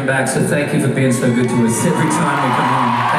coming back. So thank you for being so good to us every time we come home.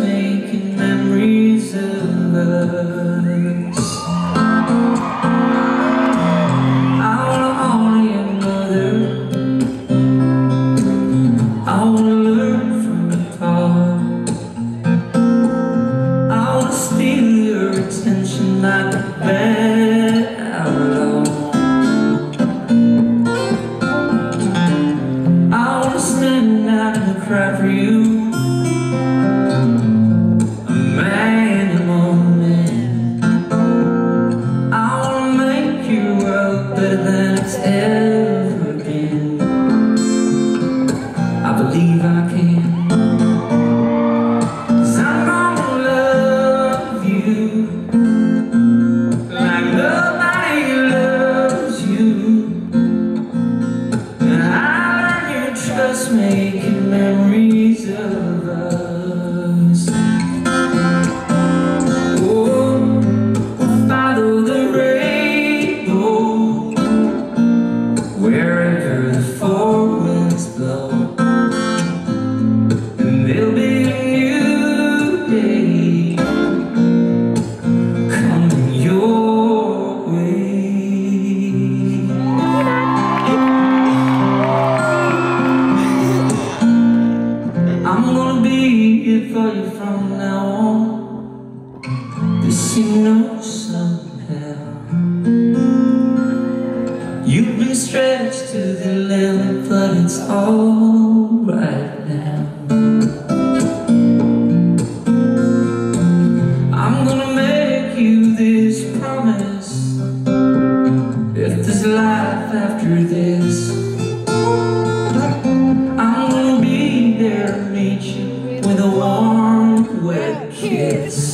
Making memories of us. I wanna honor your. I wanna learn from your father. I wanna steal your attention like a bad. I wanna stand out the crowd for you. Believe I can. now. On The signals know hell You've been stretched to the limit But it's alright now. I'm gonna make you this promise. If there's life after this I'm gonna be there to meet you with a warm Yes.